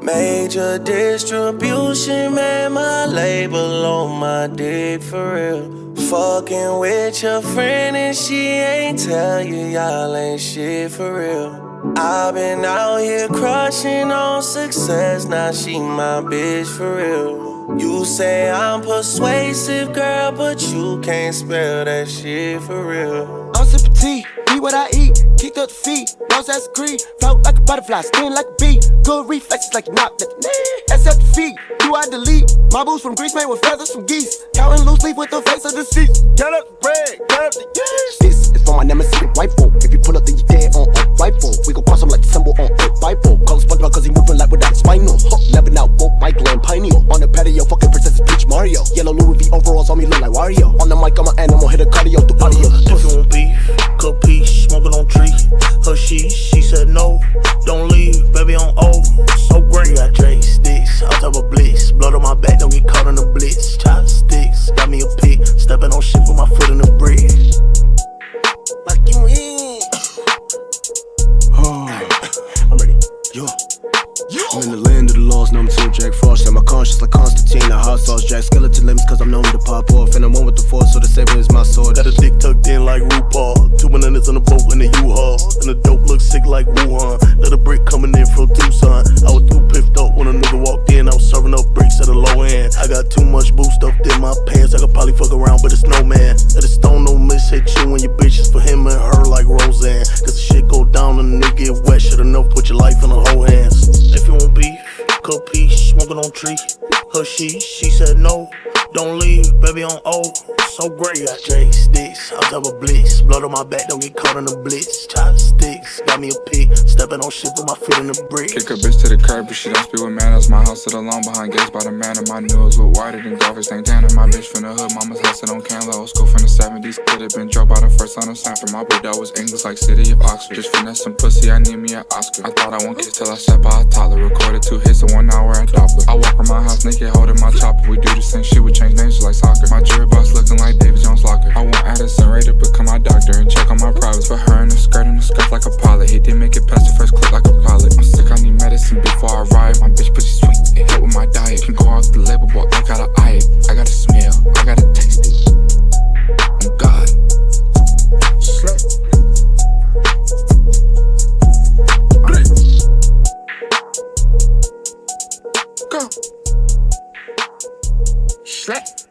Major distribution, man, my label on my dick for real. Fucking with your friend and she ain't tell you y'all ain't shit for real. I've been out here crushing on success, now she my bitch for real. You say I'm persuasive, girl, but you can't spell that shit for real. I'm sipping tea, eat what I eat, kicked up the feet, nose ass green, float like a butterfly, sting like a bee, good reflexes like a knock that Ass at the feet, do I delete? My boots from Greece made with feathers from geese, counting loose leaf with the face of the seats. Get up the bread, get up the years. This is for my nemesis, white folk. If you pull up, then you dead Louis on me look like Wario. On the mic, I'm an animal, hit a cardio through audio. If you want beef, cook peach, smoking on tree. Her she, she said no, don't leave, baby on O. So great, got J sticks, on top of blitz. Blood on my back, don't get caught in the blitz. Chopsticks, got me a pick, stepping on shit with my foot in the brick. Like you in. I'm ready. Yo. I'm in the land of the lost, number two, Jack Frost. And my conscience like Constantine, the hot sauce, Jack Skellington limbs, cause I'm known to pop off. And I'm one with the force, so the saber is my sword. Got a dick tucked in like RuPaul. Two bananas on a boat in the U-Haul. And the dope looks sick like Wuhan. Let a brick coming in from Tucson. I was too piffed up when a nigga walked in. I was serving up bricks at a low end. I got too much boost stuffed in my pants. I could probably fuck around, but it's no man. Let a stone no miss hit you when your bitches for him and her like Roseanne. Cause the shit go down and the nigga get wet. Should've known put your life in the whole hands. If you want beef, cook peach, smoking on tree. Her she, she said no. Don't leave, baby on O. So great, got J sticks, on top of blitz. Blood on my back, don't get caught in the blitz. Chopsticks, got me a pick, stepping on shit with my foot in the brick. Kick a bitch to the curb, but she don't speak with manners. My house sit alone behind gates by the manor. My nose look wider than ain't down My bitch from the hood, mama's sit on Canla. Old school from the 70s, could've been dropped by the first son of Sanford. My boy that was English like city of Oxford. Just finesse some pussy, I need me an Oscar. I thought I won't kiss till I sat by a toddler. Recorded two hits in one hour at Doppler. I walk from my house naked, holding my chopper. We do the same shit, Slap.